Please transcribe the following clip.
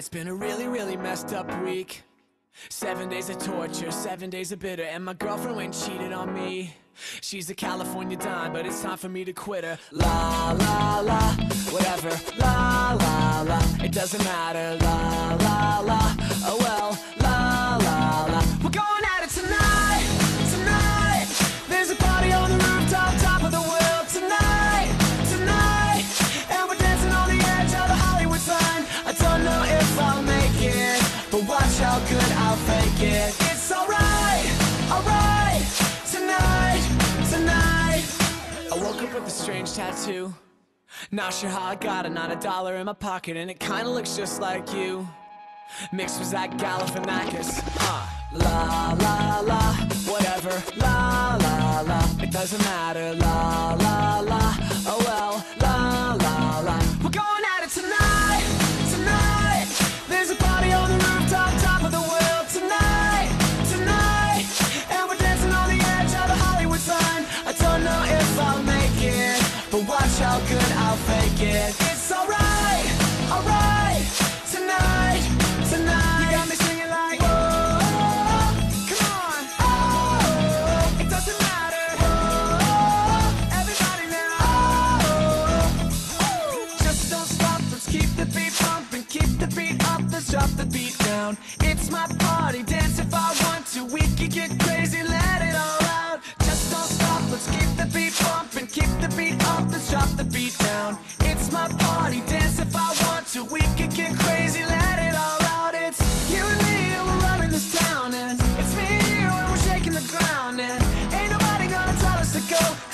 It's been a really, really messed up week. Seven days of torture, seven days of bitter, and my girlfriend went and cheated on me. She's a California dime, but it's time for me to quit her. La la la, whatever. La la la, it doesn't matter. La la la, oh well. La la la, we're going at with a strange tattoo. Not sure how I got it, not a dollar in my pocket, and it kinda looks just like you. Mixed with Zach Galifianakis, huh? La la la, whatever. La la la, it doesn't matter. La la la, Drop the beat down. It's my party, dance if I want to. We can get crazy, let it all out. Just don't stop, let's keep the beat pumping, keep the beat up, let's drop the beat down. It's my party, dance if I want to. We can get crazy, let it all out. It's you and me, and we're running this town, and it's me and you, and we're shaking the ground, and ain't nobody gonna tell us to go.